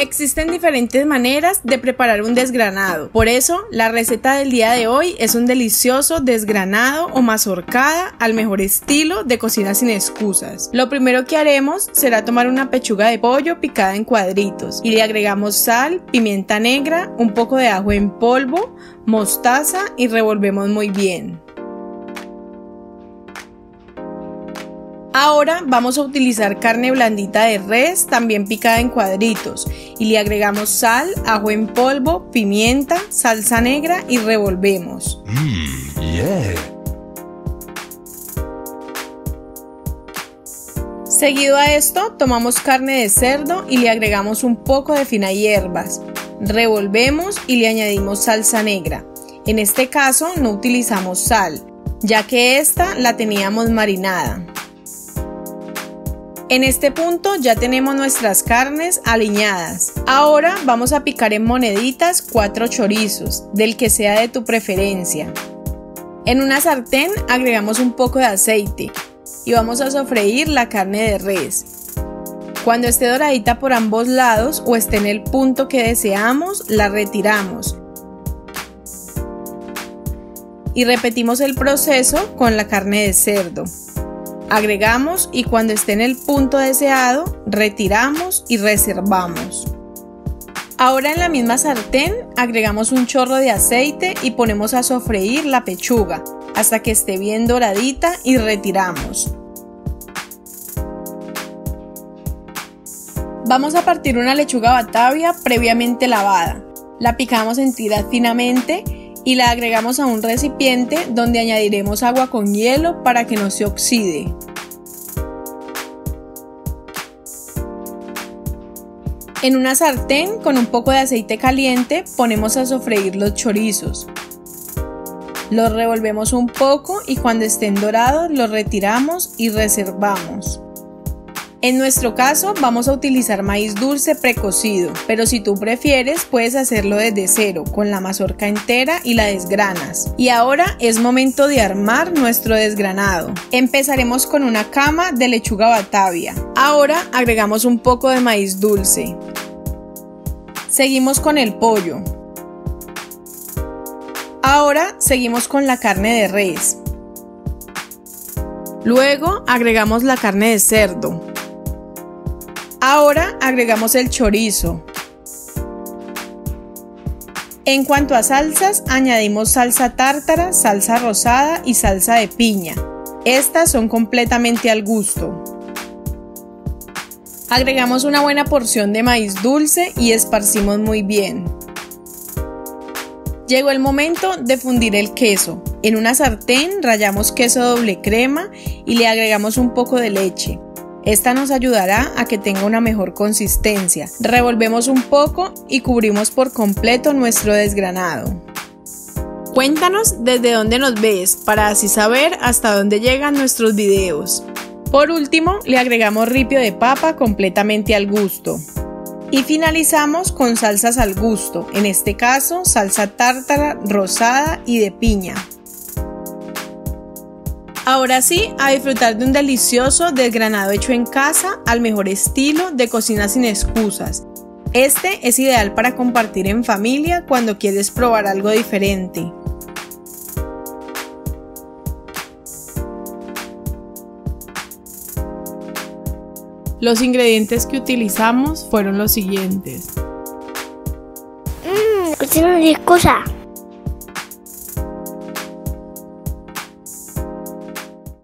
Existen diferentes maneras de preparar un desgranado. Por eso, la receta del día de hoy es un delicioso desgranado o mazorcada al mejor estilo de cocina sin excusas. Lo primero que haremos será tomar una pechuga de pollo picada en cuadritos y le agregamos sal, pimienta negra, un poco de ajo en polvo, mostaza y revolvemos muy bien. Ahora vamos a utilizar carne blandita de res, también picada en cuadritos, y le agregamos sal, ajo en polvo, pimienta, salsa negra y revolvemos. Mm, Seguido a esto, tomamos carne de cerdo y le agregamos un poco de fina hierbas. Revolvemos y le añadimos salsa negra. En este caso no utilizamos sal, ya que esta la teníamos marinada. En este punto ya tenemos nuestras carnes aliñadas. Ahora vamos a picar en moneditas cuatro chorizos, del que sea de tu preferencia. En una sartén agregamos un poco de aceite y vamos a sofreír la carne de res. Cuando esté doradita por ambos lados o esté en el punto que deseamos, la retiramos. Y repetimos el proceso con la carne de cerdo. Agregamos y cuando esté en el punto deseado, retiramos y reservamos. Ahora en la misma sartén agregamos un chorro de aceite y ponemos a sofreír la pechuga hasta que esté bien doradita y retiramos. Vamos a partir una lechuga batavia previamente lavada. La picamos en tiras finamente y la agregamos a un recipiente donde añadiremos agua con hielo para que no se oxide. En una sartén con un poco de aceite caliente ponemos a sofreír los chorizos. Los revolvemos un poco y cuando estén dorados los retiramos y reservamos. En nuestro caso vamos a utilizar maíz dulce precocido, pero si tú prefieres puedes hacerlo desde cero, con la mazorca entera y la desgranas. Y ahora es momento de armar nuestro desgranado. Empezaremos con una cama de lechuga batavia. Ahora agregamos un poco de maíz dulce. Seguimos con el pollo. Ahora seguimos con la carne de res. Luego agregamos la carne de cerdo. Ahora agregamos el chorizo. En cuanto a salsas, añadimos salsa tártara, salsa rosada y salsa de piña. Estas son completamente al gusto. Agregamos una buena porción de maíz dulce y esparcimos muy bien. Llegó el momento de fundir el queso. En una sartén rayamos queso doble crema y le agregamos un poco de leche. Esta nos ayudará a que tenga una mejor consistencia. Revolvemos un poco y cubrimos por completo nuestro desgranado. Cuéntanos desde dónde nos ves para así saber hasta dónde llegan nuestros videos. Por último, le agregamos ripio de papa completamente al gusto. Y finalizamos con salsas al gusto, en este caso salsa tártara, rosada y de piña. Ahora sí, a disfrutar de un delicioso desgranado hecho en casa al mejor estilo de cocina sin excusas. Este es ideal para compartir en familia cuando quieres probar algo diferente. Los ingredientes que utilizamos fueron los siguientes. Mmm, cocina sin excusa.